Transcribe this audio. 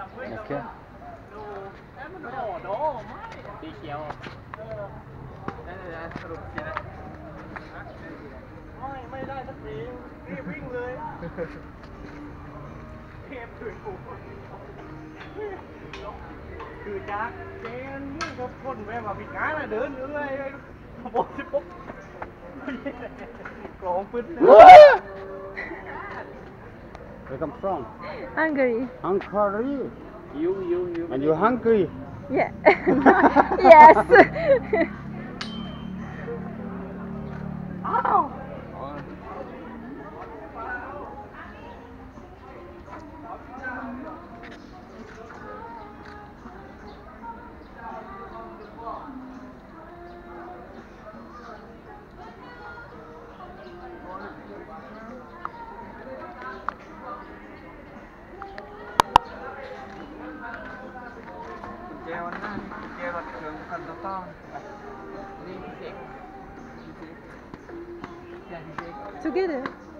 สีนะ ไม่ไม่ได้สักทีรีบวิ่งเลยเทปถือกูคือจากเจนนี่ก็พ่นแม่มาผิดงานนะเดินอยู่เลยขบวนสิปุ๊บกรองปืน Where come from? Hungary. Hungary. You, you, you. And you hungry? Yeah. yes. the. Together.